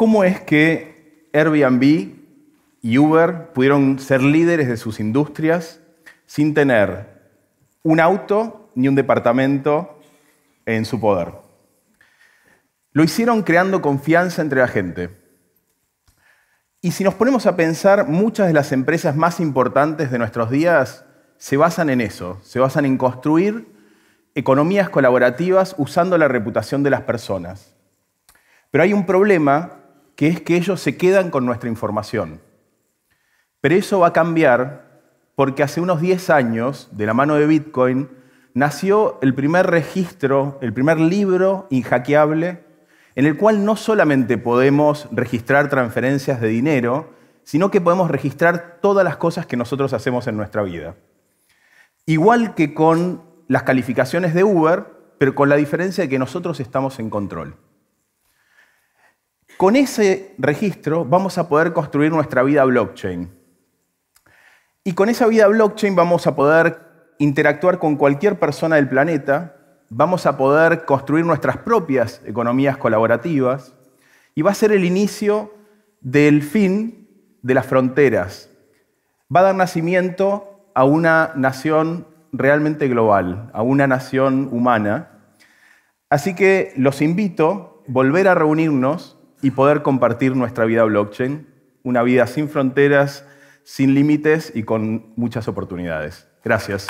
cómo es que Airbnb y Uber pudieron ser líderes de sus industrias sin tener un auto ni un departamento en su poder. Lo hicieron creando confianza entre la gente. Y si nos ponemos a pensar, muchas de las empresas más importantes de nuestros días se basan en eso, se basan en construir economías colaborativas usando la reputación de las personas. Pero hay un problema que es que ellos se quedan con nuestra información. Pero eso va a cambiar porque hace unos 10 años, de la mano de Bitcoin, nació el primer registro, el primer libro inhackeable, en el cual no solamente podemos registrar transferencias de dinero, sino que podemos registrar todas las cosas que nosotros hacemos en nuestra vida. Igual que con las calificaciones de Uber, pero con la diferencia de que nosotros estamos en control. Con ese registro vamos a poder construir nuestra vida blockchain. Y con esa vida blockchain vamos a poder interactuar con cualquier persona del planeta, vamos a poder construir nuestras propias economías colaborativas y va a ser el inicio del fin de las fronteras. Va a dar nacimiento a una nación realmente global, a una nación humana. Así que los invito a volver a reunirnos y poder compartir nuestra vida blockchain, una vida sin fronteras, sin límites y con muchas oportunidades. Gracias.